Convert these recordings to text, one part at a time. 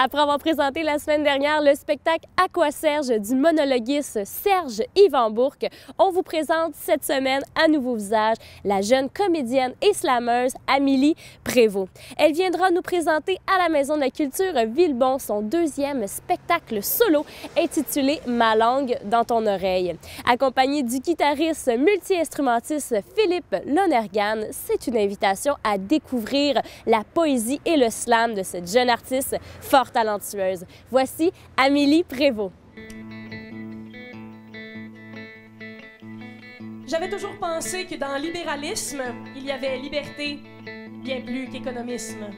Après avoir présenté la semaine dernière le spectacle À quoi Serge du monologuiste Serge Yvan Bourque, on vous présente cette semaine à nouveau visage la jeune comédienne et slameuse Amélie Prévost. Elle viendra nous présenter à la Maison de la Culture Villebon son deuxième spectacle solo intitulé Ma langue dans ton oreille. Accompagnée du guitariste multi-instrumentiste Philippe Lonergan, c'est une invitation à découvrir la poésie et le slam de cette jeune artiste Voici Amélie Prévost. J'avais toujours pensé que dans libéralisme, il y avait liberté, bien plus qu'économisme.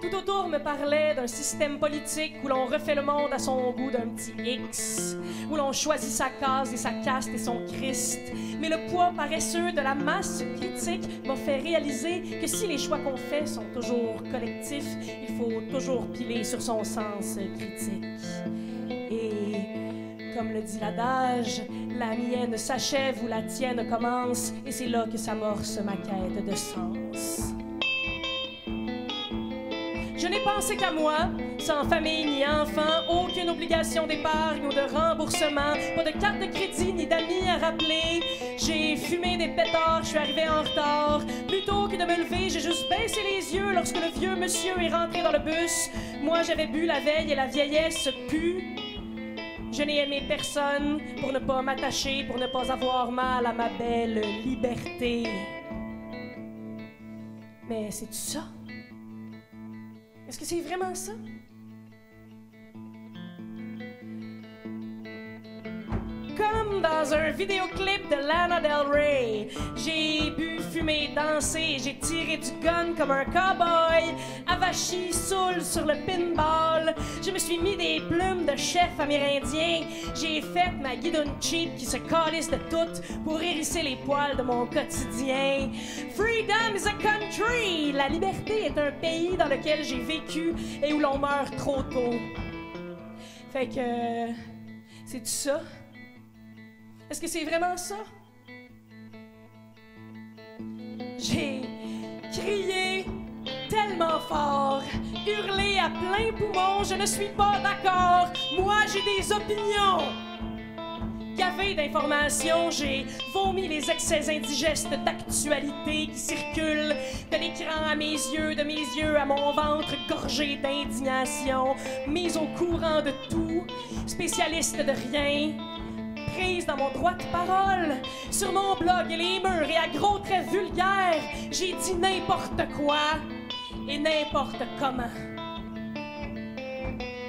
Tout autour me parlait d'un système politique où l'on refait le monde à son goût d'un petit X, où l'on choisit sa case et sa caste et son Christ. Mais le poids paresseux de la masse critique m'a fait réaliser que si les choix qu'on fait sont toujours collectifs, il faut toujours piler sur son sens critique. Et comme le dit l'adage, la mienne s'achève où la tienne commence, et c'est là que s'amorce ma quête de sens. Je n'ai pensé qu'à moi, sans famille ni enfant, aucune obligation d'épargne ou de remboursement, pas de carte de crédit ni d'amis à rappeler. J'ai fumé des pétards, je suis arrivé en retard. Plutôt que de me lever, j'ai juste baissé les yeux lorsque le vieux monsieur est rentré dans le bus. Moi, j'avais bu la veille et la vieillesse pue. Je n'ai aimé personne pour ne pas m'attacher, pour ne pas avoir mal à ma belle liberté. Mais c'est ça? Est-ce que c'est vraiment ça? Comme dans un vidéoclip de Lana Del Rey, j'ai bu, fumé, dansé, j'ai tiré du gun comme un cowboy, avachi, saoul sur le pinball. Je me suis mis des plumes de chef amérindien. J'ai fait ma guidon cheap qui se calisse de tout pour hérisser les poils de mon quotidien. Freedom is a country. La liberté est un pays dans lequel j'ai vécu et où l'on meurt trop tôt. Fait que. C'est ça? Est-ce que c'est vraiment ça? J'ai crié tellement fort, hurlé à plein poumon, je ne suis pas d'accord. Moi, j'ai des opinions. Gavé d'informations, j'ai vomi les excès indigestes d'actualité qui circulent de l'écran à mes yeux, de mes yeux à mon ventre gorgé d'indignation, mise au courant de tout, spécialiste de rien, dans mon droit de parole. Sur mon blog et les murs et à gros traits vulgaires, j'ai dit n'importe quoi et n'importe comment.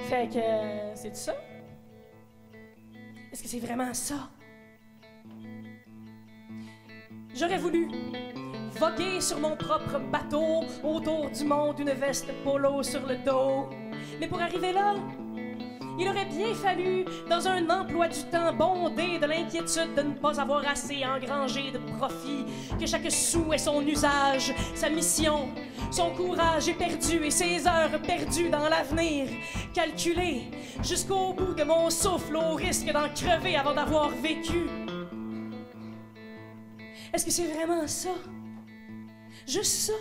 Fait que c'est ça? Est-ce que c'est vraiment ça? J'aurais voulu voguer sur mon propre bateau autour du monde, une veste polo sur le dos. Mais pour arriver là, il aurait bien fallu, dans un emploi du temps bondé de l'inquiétude de ne pas avoir assez engrangé de profit, que chaque sou ait son usage, sa mission, son courage est perdu et ses heures perdues dans l'avenir, calculées jusqu'au bout de mon souffle au risque d'en crever avant d'avoir vécu. Est-ce que c'est vraiment ça? Juste ça?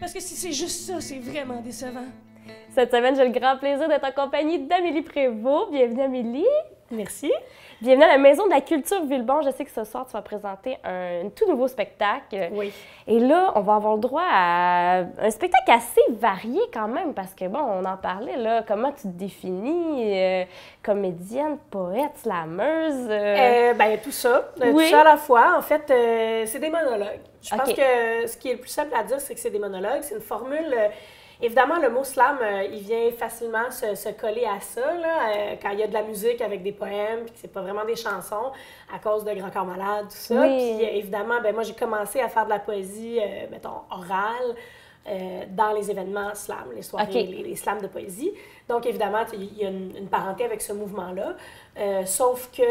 Parce que si c'est juste ça, c'est vraiment décevant. Cette semaine, j'ai le grand plaisir d'être en compagnie d'Amélie Prévost. Bienvenue, Amélie. Merci. Bienvenue à la Maison de la Culture Villebon. Je sais que ce soir, tu vas présenter un, tout nouveau spectacle. Oui. Et là, on va avoir le droit à un spectacle assez varié quand même, parce que, bon, on en parlait, là. Comment tu te définis? euh, comédienne, poète, slameuse? euh? Euh, ben, tout ça. Euh, Oui. Tout ça à la fois. En fait, c'est des monologues. Je pense que ce qui est le plus simple à dire, c'est que c'est des monologues. C'est une formule. Évidemment, le mot slam, euh, il vient facilement se, se coller à ça, là, euh, quand il y a de la musique avec des poèmes, puis que c'est pas vraiment des chansons, à cause de Grand Corps Malade, tout ça. Oui. Puis, euh, évidemment, ben, moi, j'ai commencé à faire de la poésie, euh, mettons, orale. dans les événements slam, les soirées, les, les slams de poésie. Donc, évidemment, il y a une, une parenté avec ce mouvement-là. Sauf que,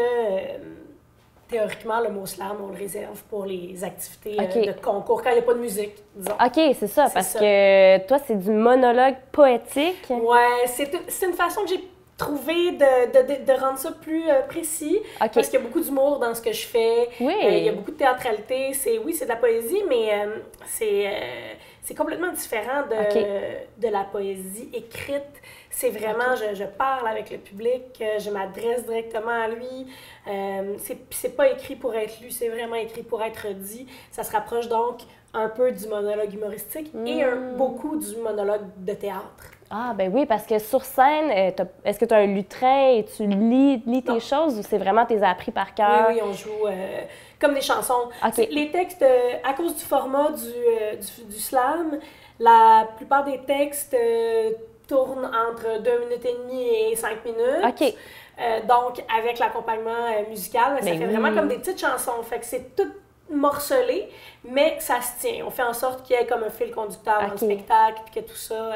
théoriquement, le mot slam, on le réserve pour les activités euh, de concours, quand il n'y a pas de musique, disons. OK, c'est ça, parce ça. que toi, c'est du monologue poétique. Ouais, c'est une, façon que j'ai trouvé de, de, de, rendre ça plus euh, précis. Parce qu'il y a beaucoup d'humour dans ce que je fais. Oui. Euh, il y a beaucoup de théâtralité. C'est, oui, c'est de la poésie, mais euh, c'est, c'est complètement différent de, de la poésie écrite. C'est vraiment, je, je, parle avec le public, je m'adresse directement à lui. c'est, c'est pas écrit pour être lu, c'est vraiment écrit pour être dit. Ça se rapproche donc un peu du monologue humoristique et un, hmm. beaucoup du monologue de théâtre. Ah, ben oui, parce que sur scène, euh, est-ce que tu as un lutrin et tu lis, lis tes choses ou c'est vraiment tes appris par cœur? Oui, oui, on joue euh, comme des chansons. Les textes, euh, à cause du format du, du, slam, la plupart des textes tournent entre deux minutes et demie et cinq minutes. OK. donc, avec l'accompagnement musical, ça ben fait vraiment comme des petites chansons. Fait que c'est tout morcelé, mais ça se tient. On fait en sorte qu'il y ait comme un fil conducteur dans le spectacle, que tout ça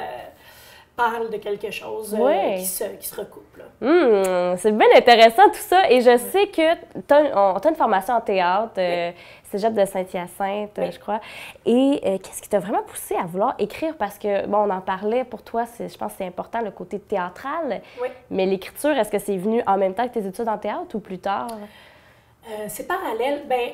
parle de quelque chose euh, qui, se, qui, se, recoupe. Hmm, c'est bien intéressant tout ça. Et je sais que tu as, une formation en théâtre, euh, Cégep de Saint-Hyacinthe, je crois. Et euh, qu'est-ce qui t'a vraiment poussé à vouloir écrire? Parce que, bon, on en parlait, pour toi, je pense que c'est important le côté théâtral. Oui. Mais l'écriture, est-ce que c'est venu en même temps que tes études en théâtre ou plus tard? c'est parallèle. Ben,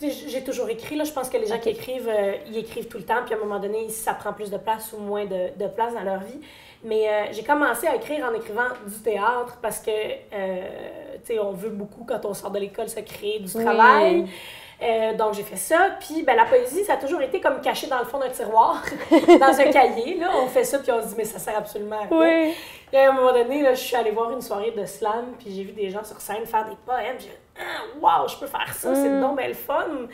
j'ai toujours écrit. Là. Je pense que les gens qui écrivent, euh, ils écrivent tout le temps. Puis à un moment donné, ça prend plus de place ou moins de, de place dans leur vie. Mais euh, j'ai commencé à écrire en écrivant du théâtre parce que, euh, tu sais, on veut beaucoup, quand on sort de l'école, se créer du travail. donc j'ai fait ça. Puis ben, la poésie, ça a toujours été comme caché dans le fond d'un tiroir, dans un cahier. Là. On fait ça, puis on se dit, mais ça sert absolument à rien. Oui. Et à un moment donné, là, je suis allée voir une soirée de slam, puis j'ai vu des gens sur scène faire des poèmes. Waouh, je peux faire ça, c'est mm. donc belle fun.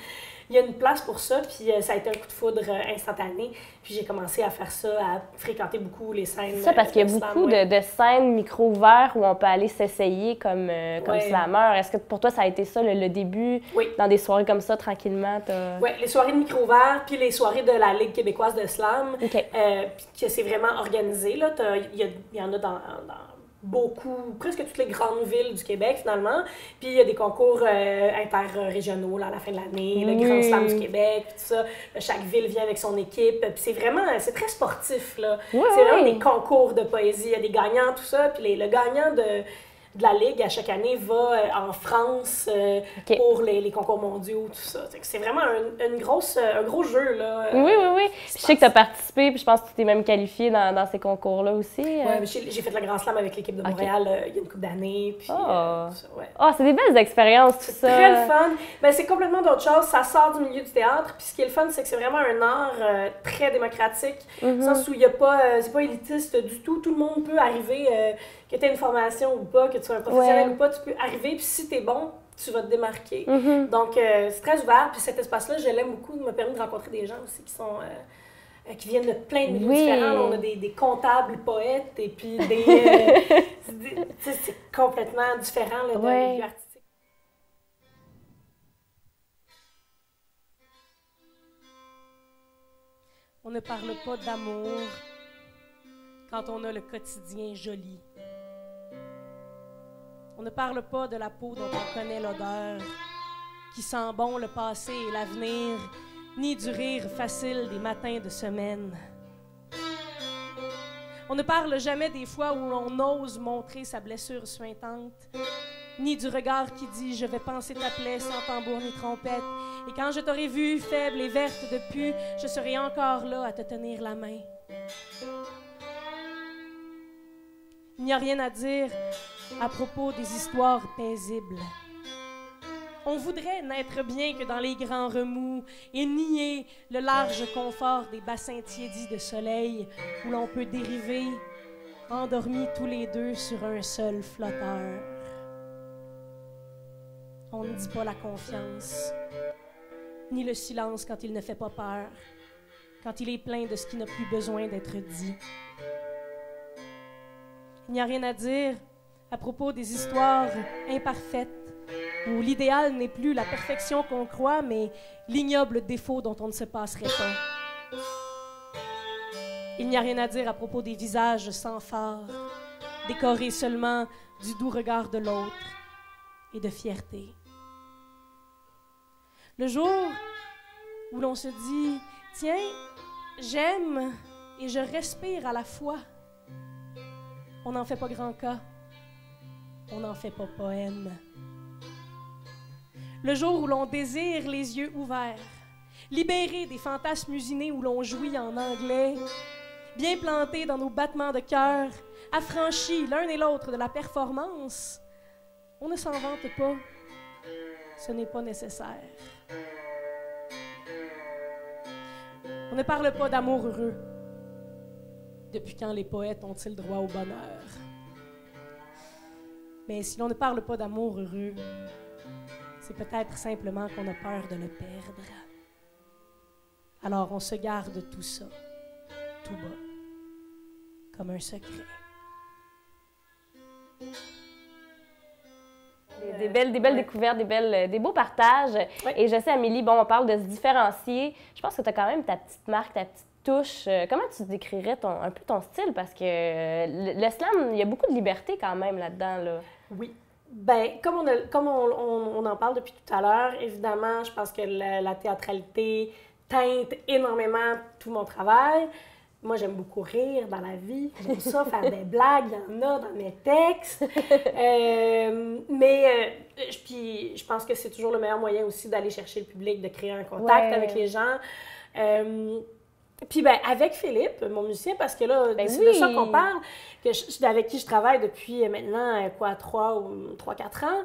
Il y a une place pour ça, puis euh, ça a été un coup de foudre euh, instantané. Puis j'ai commencé à faire ça, à fréquenter beaucoup les scènes. Ça, parce qu'il y a beaucoup de, scènes micro ouverts où on peut aller s'essayer comme, euh, comme slammer. Est-ce que pour toi, ça a été ça le, début? Oui. Dans des soirées comme ça, tranquillement? Oui, les soirées de micro ouverts, puis les soirées de la Ligue québécoise de slam. OK. puis que c'est vraiment organisé. Il y, y, en a dans beaucoup, presque toutes les grandes villes du Québec finalement. Puis il y a des concours euh, interrégionaux à la fin de l'année, le Grand Slam du Québec, tout ça. Chaque ville vient avec son équipe. Puis c'est vraiment, c'est très sportif là. c'est vraiment des concours de poésie. Il y a des gagnants, tout ça. Puis les, le gagnant de de la Ligue à chaque année va euh, en France euh, pour les, les, concours mondiaux, tout ça. C'est vraiment un, une grosse, euh, un gros jeu. Là, oui, oui, oui. Je sais que tu as participé, puis je pense que tu t'es même qualifié dans, dans ces concours-là aussi. Oui, j'ai fait la Grand Slam avec l'équipe de Montréal il y a une couple d'années. Puis, oh. ouais. oh, c'est des belles expériences, tout ça. C'est très le fun. Mais c'est complètement d'autre chose. Ça sort du milieu du théâtre. Puis ce qui est le fun, c'est que c'est vraiment un art très démocratique. Dans le sens où il n'y a pas, c'est pas élitiste du tout. Tout le monde peut arriver que tu aies une formation ou pas, que tu sois un professionnel ou pas, tu peux arriver, puis si tu es bon, tu vas te démarquer. Mm-hmm. Donc, euh, c'est très ouvert. Puis cet espace-là, je l'aime beaucoup. Il m'a permis de rencontrer des gens aussi qui sont... Euh, euh, qui viennent de plein de milieux différents. on a des, des, comptables poètes et puis des... c'est complètement différent là, d'un milieu artistique. On ne parle pas d'amour quand on a le quotidien joli. On ne parle pas de la peau dont on connaît l'odeur, qui sent bon le passé et l'avenir, ni du rire facile des matins de semaine. On ne parle jamais des fois où l'on ose montrer sa blessure suintante, ni du regard qui dit Je vais penser ta plaie sans tambour ni trompette. Et quand je t'aurai vue faible et verte depuis, je serai encore là à te tenir la main. Il n'y a rien à dire à propos des histoires paisibles. On voudrait n'être bien que dans les grands remous et nier le large confort des bassins tiédis de soleil où l'on peut dériver, endormis tous les deux sur un seul flotteur. On ne dit pas la confiance, ni le silence quand il ne fait pas peur, quand il est plein de ce qui n'a plus besoin d'être dit. Il n'y a rien à dire à propos des histoires imparfaites, où l'idéal n'est plus la perfection qu'on croit, mais l'ignoble défaut dont on ne se passerait pas. Il n'y a rien à dire à propos des visages sans phare, décorés seulement du doux regard de l'autre et de fierté. Le jour où l'on se dit, tiens, j'aime et je respire à la fois, on n'en fait pas grand cas. On n'en fait pas poème. Le jour où l'on désire les yeux ouverts, libéré des fantasmes usinés où l'on jouit en anglais, bien planté dans nos battements de cœur, affranchis l'un et l'autre de la performance, on ne s'en vante pas. Ce n'est pas nécessaire. On ne parle pas d'amour heureux. Depuis quand les poètes ont-ils droit au bonheur? Mais si l'on ne parle pas d'amour heureux, c'est peut-être simplement qu'on a peur de le perdre. Alors on se garde tout ça, tout bas, comme un secret. Des, belles, des belles découvertes, des, belles, des beaux partages. Et je sais, Amélie, bon, on parle de se différencier. Je pense que tu as quand même ta petite marque, ta petite touche. Euh, comment tu décrirais ton, un peu ton style? Parce que le, slam, il y a beaucoup de liberté quand même là-dedans. Là. Oui. Ben, comme, on, comme on, on, en parle depuis tout à l'heure, évidemment, je pense que la, théâtralité teinte énormément tout mon travail. Moi, j'aime beaucoup rire dans la vie. J'aime ça, faire des blagues. Il y en a dans mes textes. Euh, mais euh, puis, je pense que c'est toujours le meilleur moyen aussi d'aller chercher le public, de créer un contact avec les gens. Euh, puis ben, avec Philippe, mon musicien, parce que là, ben c'est de ça qu'on parle, que avec qui je travaille depuis maintenant, quoi, trois ou trois, quatre ans,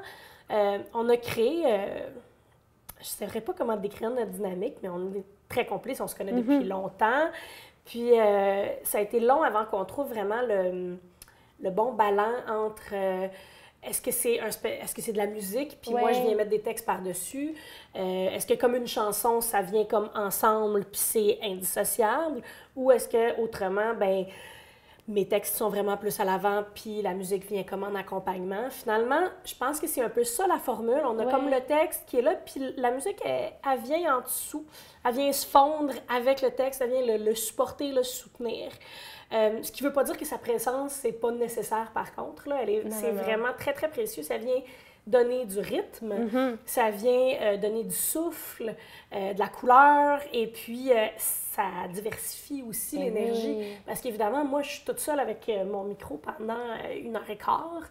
on a créé, je ne saurais pas comment décrire notre dynamique, mais on est très complices, on se connaît depuis mm-hmm. longtemps. Puis euh, ça a été long avant qu'on trouve vraiment le, le bon ballon entre euh, est-ce que c'est est-ce que c'est de la musique? Puis moi je viens mettre des textes par-dessus euh, est-ce que comme une chanson ça vient comme ensemble puis c'est indissociable? Ou est-ce que autrement ben mes textes sont vraiment plus à l'avant, puis la musique vient comme en accompagnement? Finalement, je pense que c'est un peu ça la formule. On a comme le texte qui est là, puis la musique, elle, vient en dessous. Elle vient se fondre avec le texte, elle vient le, supporter, le soutenir. Euh, ce qui ne veut pas dire que sa présence, c'est pas nécessaire par contre. Là. c'est vraiment très, très précieux. Ça vient donner du rythme, mm-hmm. ça vient euh, donner du souffle, euh, de la couleur, et puis ça diversifie aussi eh l'énergie. Parce qu'évidemment, moi, je suis toute seule avec mon micro pendant une heure et quart.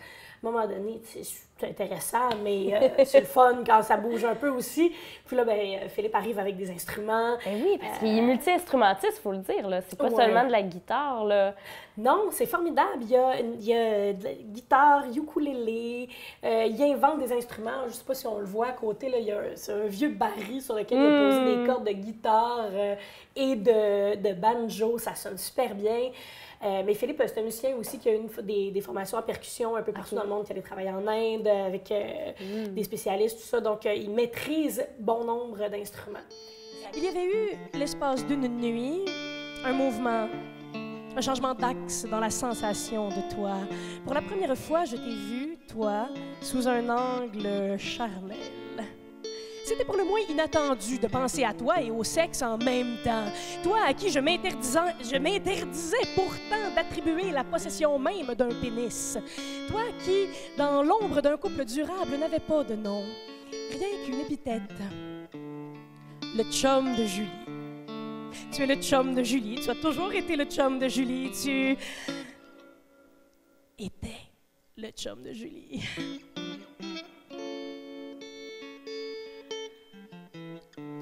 À un moment donné, c'est intéressant, mais euh, c'est le fun quand ça bouge un peu aussi. Puis là, ben, Philippe arrive avec des instruments. Eh oui, parce qu'il est multi-instrumentiste, il faut le dire. C'est pas seulement de la guitare. Là. Non, c'est formidable. Il y a, il y a de la guitare, ukulélé. Euh, il invente des instruments. Je sais pas si on le voit à côté. Là, il y a un, un vieux baril sur lequel il a posé des hmm. cordes de guitare euh, et de, de banjo. Ça sonne super bien. Euh, mais Philippe, c'est un musicien aussi qui a eu des, des, formations en percussion un peu partout dans le monde, qui allait travailler en Inde avec euh, mm. des spécialistes, tout ça. Donc, euh, il maîtrise bon nombre d'instruments. Il y avait eu, l'espace d'une nuit, un mouvement, un changement d'axe dans la sensation de toi. Pour la première fois, je t'ai vu, toi, sous un angle charnel. C'était pour le moins inattendu de penser à toi et au sexe en même temps. Toi à qui je m'interdisais pourtant d'attribuer la possession même d'un pénis. Toi qui, dans l'ombre d'un couple durable, n'avait pas de nom. Rien qu'une épithète. Le chum de Julie. Tu es le chum de Julie. Tu as toujours été le chum de Julie. Tu étais le chum de Julie.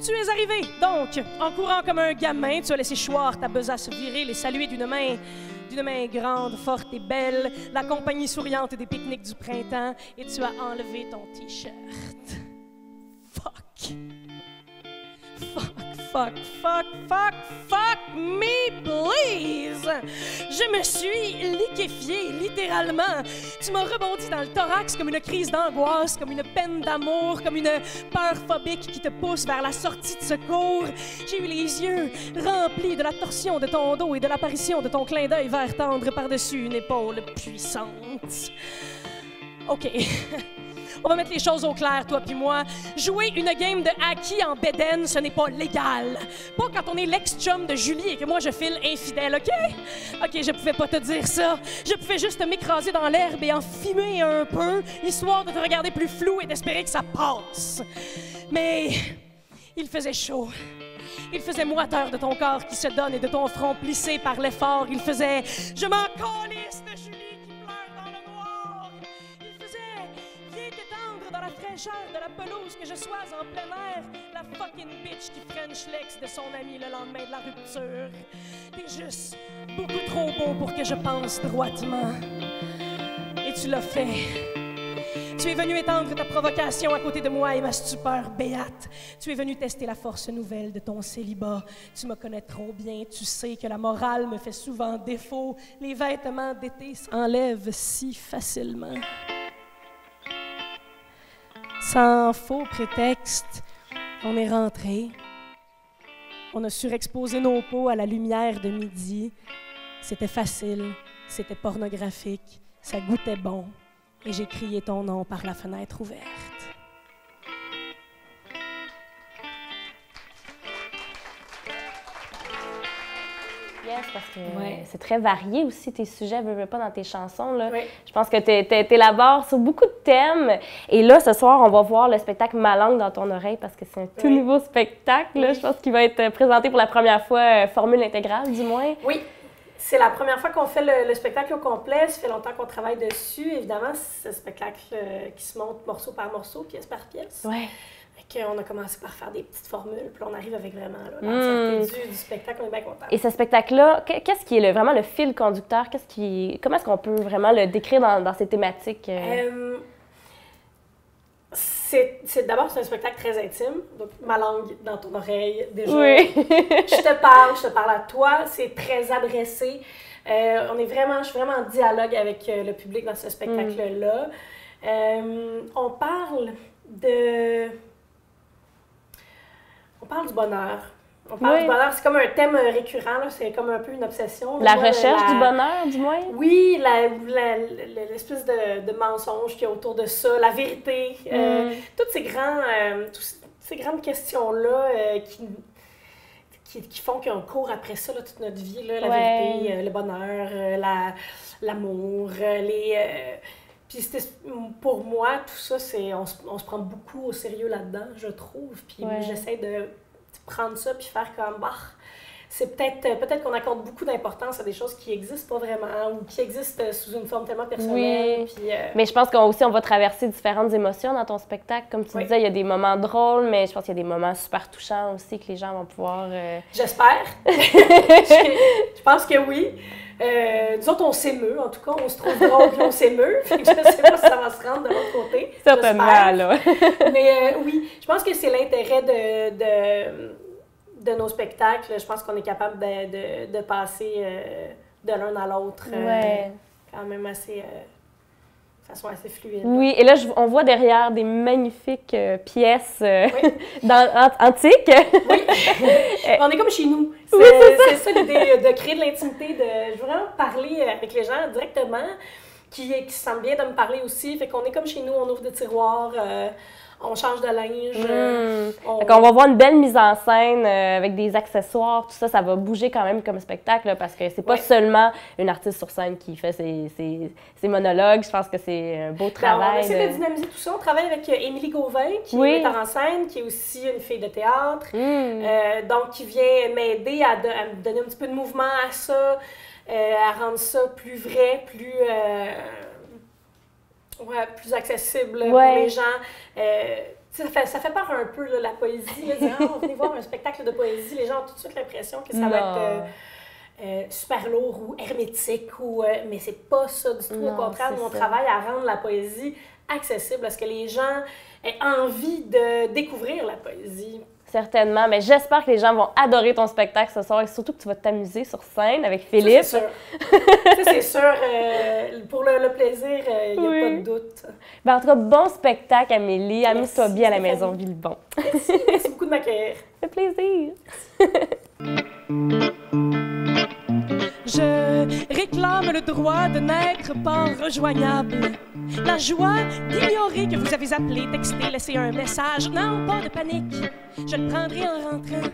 Tu es arrivé, donc, en courant comme un gamin, tu as laissé choir ta besace virer, les saluer d'une main, d'une main grande, forte et belle, la compagnie souriante des pique-niques du printemps, et tu as enlevé ton t-shirt. Fuck. Fuck fuck, fuck, fuck, fuck me, please! Je me suis liquéfiée, littéralement. Tu m'as rebondi dans le thorax comme une crise d'angoisse, comme une peine d'amour, comme une peur phobique qui te pousse vers la sortie de secours. J'ai eu les yeux remplis de la torsion de ton dos et de l'apparition de ton clin d'œil vert tendre par-dessus une épaule puissante. OK. On va mettre les choses au clair, toi puis moi. Jouer une game de hockey en Beden, ce n'est pas légal. Pas quand on est l'ex-chum de Julie et que moi je file infidèle, OK? OK, je pouvais pas te dire ça. Je pouvais juste m'écraser dans l'herbe et en fumer un peu, histoire de te regarder plus flou et d'espérer que ça passe. Mais il faisait chaud. Il faisait moiteur de ton corps qui se donne et de ton front plissé par l'effort. Il faisait Je m'en calisse que je sois en plein air, la fucking bitch qui French Lex de son ami le lendemain de la rupture. T'es juste beaucoup trop beau pour que je pense droitement. Et tu l'as fait. Tu es venu étendre ta provocation à côté de moi et ma stupeur béate. Tu es venu tester la force nouvelle de ton célibat. Tu me connais trop bien. Tu sais que la morale me fait souvent défaut. Les vêtements d'été s'enlèvent si facilement. Sans faux prétexte, on est rentré. On a surexposé nos peaux à la lumière de midi. C'était facile, c'était pornographique, ça goûtait bon et j'ai crié ton nom par la fenêtre ouverte. Parce que Ouais. c'est très varié aussi tes sujets, veux, veux pas dans tes chansons. Là. Je pense que tu élabores sur beaucoup de thèmes. Et là, ce soir, on va voir le spectacle Ma langue dans ton oreille parce que c'est un tout nouveau spectacle. là. Je pense qu'il va être présenté pour la première fois, euh, formule intégrale du moins. Oui, c'est la première fois qu'on fait le, le spectacle au complet. Ça fait longtemps qu'on travaille dessus. Évidemment, c'est un spectacle euh, qui se monte morceau par morceau, pièce par pièce. Ouais. Qu'on a commencé par faire des petites formules, puis on arrive avec vraiment là, Mm. l'entièreté du, du spectacle. On est bien content. Et ce spectacle-là, que- qu'est-ce qui est le- vraiment le fil conducteur? Qu'est-ce qui, comment est-ce qu'on peut vraiment le décrire dans, dans ces thématiques? euh? Euh, c'est d'abord c'est un spectacle très intime, donc ma langue dans ton oreille déjà. Oui. je te parle, je te parle à toi, c'est très adressé. Euh, on est vraiment, je suis vraiment en dialogue avec le public dans ce spectacle-là. Euh, on parle de, on parle du bonheur. On parle Oui. du bonheur, c'est comme un thème euh, récurrent, c'est comme un peu une obsession. la Moi, recherche la- du bonheur, du moins? oui, l'espèce de, de mensonge qu'il y a autour de ça, la vérité, euh, Mm. toutes ces, grands, euh, tous- ces grandes questions-là euh, qui, qui, qui font qu'on court après ça là, toute notre vie, là, la Ouais. vérité, le bonheur, la- l'amour, les... puis c'était- pour moi, tout ça, c'est on, se- on se prend beaucoup au sérieux là-dedans, je trouve. Puis Ouais. j'essaie de prendre ça puis faire comme, bah, c'est peut-être euh, peut-être qu'on accorde beaucoup d'importance à des choses qui existent pas vraiment ou qui existent euh, sous une forme tellement personnelle. Oui. Puis, euh, Mais je pense qu'on aussi on va traverser différentes émotions dans ton spectacle. Comme tu Oui. disais, il y a des moments drôles, mais je pense qu'il y a des moments super touchants aussi que les gens vont pouvoir. euh, J'espère. je, je pense que oui. Euh, nous autres, on s'émeut, en tout cas, on se trouve drôle on s'émeut. Je sais pas si ça va se rendre de l'autre côté. Certainement, là. Mais oui, je pense que c'est l'intérêt de, de, de nos spectacles. Je pense qu'on est capable de, de, de passer euh, de l'un à l'autre euh, Ouais. quand même assez, euh, de façon assez fluide. Oui, et là, je- on voit derrière des magnifiques euh, pièces euh, Oui. dans- an- antiques. Oui. on est comme chez nous. C'est Oui, c'est c'est ça l'idée de créer de l'intimité, de je veux vraiment parler avec les gens directement, qui, qui se sentent bien de me parler aussi. Fait qu'on est comme chez nous, on ouvre des tiroirs, euh, on change de linge. euh, Mm. on- Fait va voir une belle mise en scène euh, avec des accessoires, tout ça, ça va bouger quand même comme spectacle là, parce que c'est pas Ouais. seulement une artiste sur scène qui fait ses, ses- ses monologues. Je pense que c'est un beau Ben, on travail. essaie de de- dynamiser tout ça. On travaille avec euh, Émilie Gauvin, qui Oui. est metteur en scène, qui est aussi une fille de théâtre. Mm. Euh, donc, qui vient m'aider à, de- à me donner un petit peu de mouvement à ça, euh, à rendre ça plus vrai, plus, euh, ouais, plus accessible pour Ouais. les gens. Euh, ça fait, ça fait peur un peu, là, la poésie. Là, dire, Ah, venez voir un spectacle de poésie. Les gens ont tout de suite l'impression que ça va être euh, euh, super lourd ou hermétique. Ou, mais c'est pas ça du tout. Non, Au contraire, c'est nous, on ça. travaille à rendre la poésie accessible, à ce que les gens aient envie de découvrir la poésie. Certainement, mais j'espère que les gens vont adorer ton spectacle ce soir et surtout que tu vas t'amuser sur scène avec Philippe. Ça, c'est sûr. C'est sûr. euh, pour le, le plaisir, il n'y a Oui. pas de doute. Ben, en tout cas, bon spectacle, Amélie. Amuse-toi Merci, bien à la maison Villebon. Merci, merci beaucoup de m'accueillir. Ça fait plaisir. Je réclame le droit de n'être pas rejoignable. La joie d'ignorer que vous avez appelé, texté, laissé un message. Non, pas de panique. Je le prendrai en rentrant.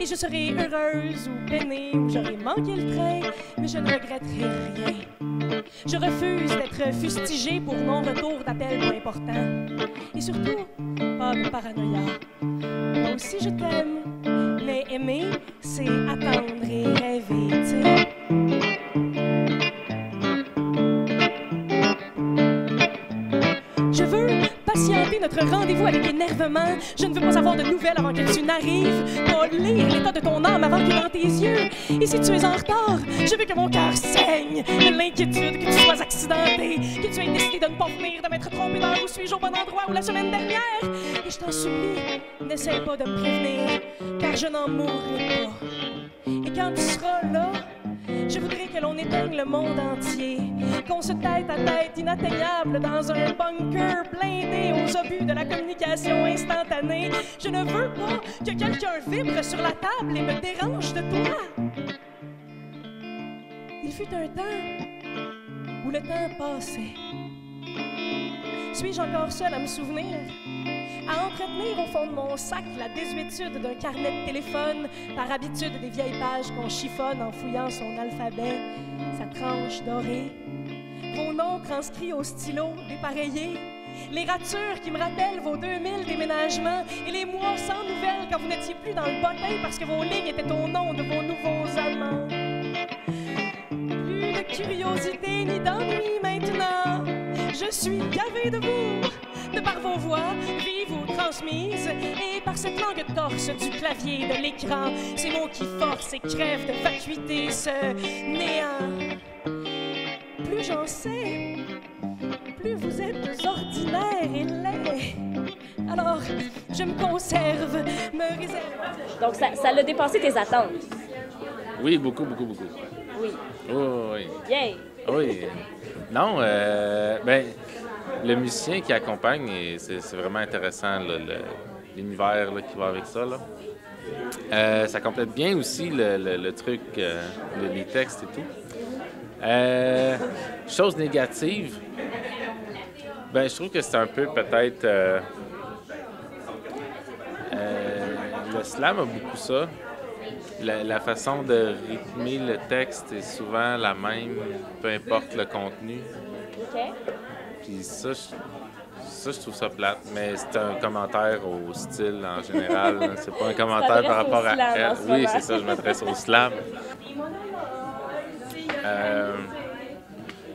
Et je serai heureuse ou peinée ou j'aurai manqué le train, mais je ne regretterai rien. Je refuse d'être fustigée pour non-retour d'appel pas important. Et surtout, pas de paranoïa. Moi aussi je t'aime, mais aimer, c'est attendre et rêver. Je veux patienter notre rendez-vous avec énervement. Je ne veux pas avoir de nouvelles avant que tu n'arrives. Pas lire l'état de ton âme avant qu'il dans tes yeux. Et si tu es en retard, je veux que mon cœur saigne de l'inquiétude que tu sois accidenté, que tu aies décidé de ne pas venir, de m'être trompé d'heure où suis-je au bon endroit ou la semaine dernière. Et je t'en supplie, n'essaie pas de me prévenir, car je n'en mourrai pas. Et quand tu seras là, je voudrais que l'on éteigne le monde entier, qu'on se tête à tête inatteignable dans un bunker blindé aux obus de la communication instantanée. Je ne veux pas que quelqu'un vibre sur la table et me dérange de toi. Il fut un temps où le temps passait. Suis-je encore seule à me souvenir? À entretenir au fond de mon sac la désuétude d'un carnet de téléphone, par habitude des vieilles pages qu'on chiffonne en fouillant son alphabet, sa tranche dorée. Vos noms transcrits au stylo, dépareillés, les ratures qui me rappellent vos 2000 déménagements et les mois sans nouvelles quand vous n'étiez plus dans le bottin parce que vos lignes étaient au nom de vos nouveaux amants. Plus de curiosité ni d'ennui maintenant. Je suis gavé de vous, de par vos voix vives ou transmises, et par cette langue torse du clavier de l'écran, ces mots qui forcent et crèvent de vacuité ce néant. Plus j'en sais, plus vous êtes ordinaire et laid. Alors, je me conserve, me réserve. Donc, ça, ça l'a dépassé tes attentes. Oui, beaucoup, beaucoup, beaucoup. Oui. Oh, oui. Yay! Oui. Non, euh, ben, le musicien qui accompagne, c'est vraiment intéressant, l'univers qui va avec ça. Euh, ça complète bien aussi le, truc, euh, le- les textes et tout. Euh, chose négative, ben, je trouve que c'est un peu peut-être. euh, le slam a beaucoup ça. La, façon de rythmer le texte est souvent la même, peu importe le contenu. Puis ça, je, ça, je trouve ça plate, mais c'est un commentaire au style en général. C'est pas un commentaire par rapport à elle. Oui, c'est ça, je m'adresse au slam. Euh,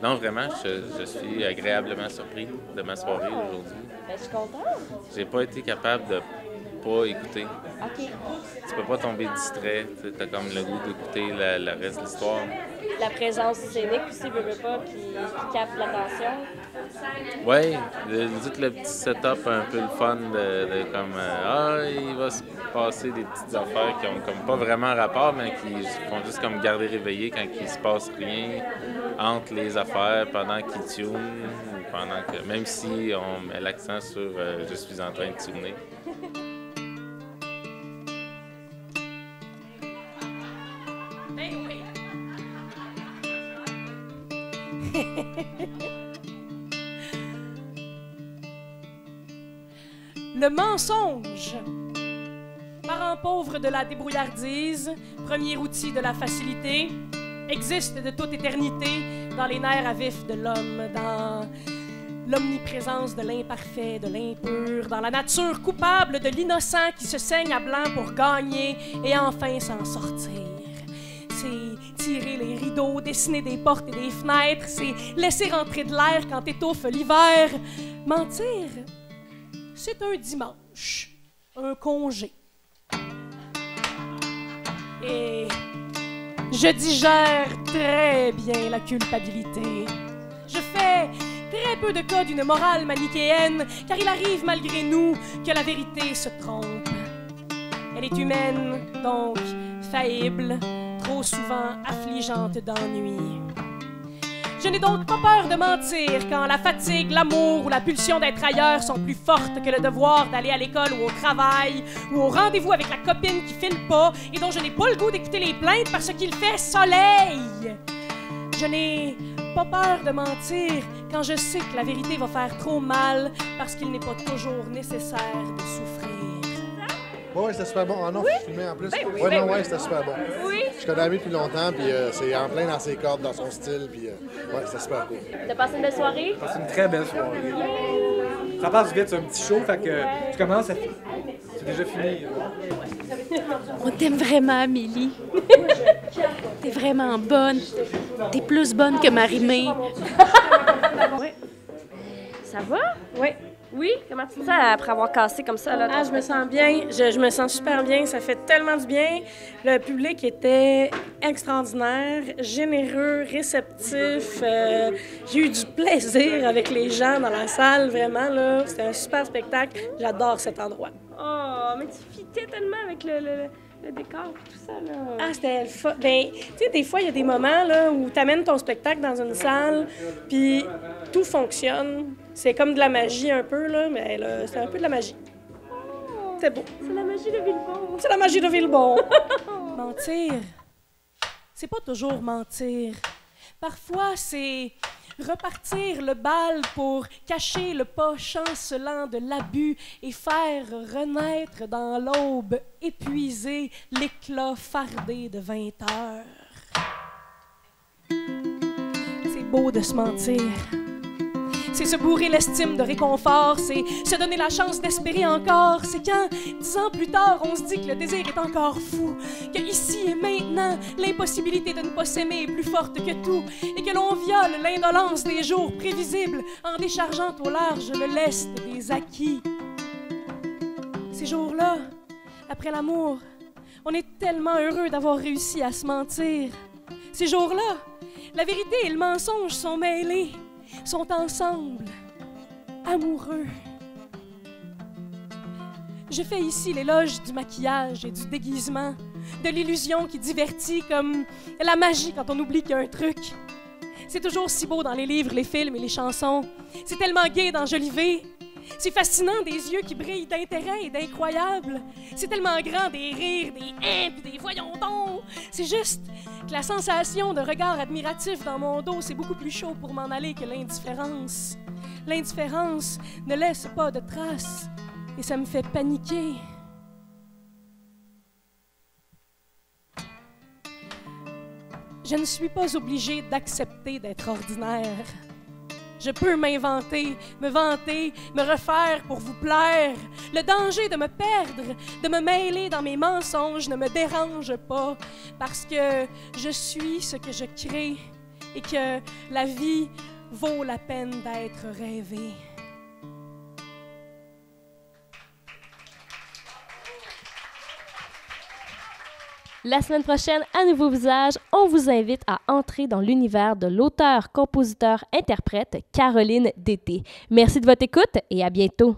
non, vraiment, je, je suis agréablement surpris de ma soirée aujourd'hui. Ben, je suis contente. J'ai pas été capable de pas écouter. OK. Tu peux pas tomber distrait. Tu as comme le goût d'écouter le reste de l'histoire. La présence scénique aussi, veut, pas, qui, capte l'attention. Oui, tout le petit setup un peu le fun de, comme euh, ah il va se passer des petites affaires qui ont comme pas vraiment rapport mais qui font juste comme garder réveillé quand il se passe rien entre les affaires pendant qu'ils tunent pendant que même si on met l'accent sur euh, je suis en train de tuner. Le mensonge. Parent pauvre de la débrouillardise, premier outil de la facilité, existe de toute éternité dans les nerfs à vif de l'homme, dans l'omniprésence de l'imparfait, de l'impur, dans la nature coupable de l'innocent qui se saigne à blanc pour gagner et enfin s'en sortir. C'est tirer les rideaux, dessiner des portes et des fenêtres, c'est laisser entrer de l'air quand étouffe l'hiver. Mentir, c'est un dimanche, un congé. Et je digère très bien la culpabilité. Je fais très peu de cas d'une morale manichéenne, car il arrive malgré nous que la vérité se trompe. Elle est humaine, donc faillible, trop souvent affligeante d'ennui. Je n'ai donc pas peur de mentir quand la fatigue, l'amour ou la pulsion d'être ailleurs sont plus fortes que le devoir d'aller à l'école ou au travail ou au rendez-vous avec la copine qui file pas et dont je n'ai pas le goût d'écouter les plaintes parce qu'il fait soleil. Je n'ai pas peur de mentir quand je sais que la vérité va faire trop mal parce qu'il n'est pas toujours nécessaire de souffrir. Ouais, ouais, c'était super bon. Ah non, je filmais en plus. Ben oui, ouais, ben non, oui. ouais, c'était super bon. Oui. Je connais Ami depuis longtemps, puis euh, c'est en plein dans ses cordes, dans son style, puis euh, ouais, c'était super cool. T'as passé une belle soirée? C'est une très belle soirée. Ça passe vite, c'est un petit show, fait que tu commences à... C'est déjà fini. On t'aime vraiment, Amélie. T'es vraiment bonne. T'es plus bonne que Marie-Mé. Ça va? Oui. Oui? Comment tu te sens après avoir cassé comme ça? Là, Ah, je me sens bien. Je, je me sens super bien. Ça fait tellement du bien. Le public était extraordinaire, généreux, réceptif. Euh, J'ai eu du plaisir avec les gens dans la salle, vraiment. là. C'était un super spectacle. J'adore cet endroit. Oh, mais tu fitais tellement avec le, le- le décor et tout ça, là. Ah, c'était le fun. Ben, tu sais, des fois, il y a des moments là, où tu amènes ton spectacle dans une salle, puis tout fonctionne. C'est comme de la magie un peu, là, mais là, c'est un peu de la magie. C'est beau. C'est la magie de Villebon. C'est la magie de Villebon. Mentir, c'est pas toujours mentir. Parfois, c'est repartir le bal pour cacher le pas chancelant de l'abus et faire renaître dans l'aube épuisée l'éclat fardé de 20 heures. C'est beau de se mentir. C'est se bourrer l'estime de réconfort, c'est se donner la chance d'espérer encore. C'est quand, dix ans plus tard, on se dit que le désir est encore fou, que ici et maintenant, l'impossibilité de ne pas s'aimer est plus forte que tout, et que l'on viole l'indolence des jours prévisibles en déchargeant au large le lest des acquis. Ces jours-là, après l'amour, on est tellement heureux d'avoir réussi à se mentir. Ces jours-là, la vérité et le mensonge sont mêlés, sont ensemble, amoureux. Je fais ici l'éloge du maquillage et du déguisement, de l'illusion qui divertit comme la magie quand on oublie qu'il a un truc. C'est toujours si beau dans les livres, les films et les chansons. C'est tellement gai d'enjoliver. C'est fascinant des yeux qui brillent d'intérêt et d'incroyable. C'est tellement grand des rires, des hein, puis des voyons donc. C'est juste que la sensation de regard admiratif dans mon dos, c'est beaucoup plus chaud pour m'en aller que l'indifférence. L'indifférence ne laisse pas de traces et ça me fait paniquer. Je ne suis pas obligée d'accepter d'être ordinaire. Je peux m'inventer, me vanter, me refaire pour vous plaire. Le danger de me perdre, de me mêler dans mes mensonges ne me dérange pas parce que je suis ce que je crée et que la vie vaut la peine d'être rêvée. La semaine prochaine, à Nouveau Visage, on vous invite à entrer dans l'univers de l'auteur, compositeur, interprète Caroline Dété. Merci de votre écoute et à bientôt.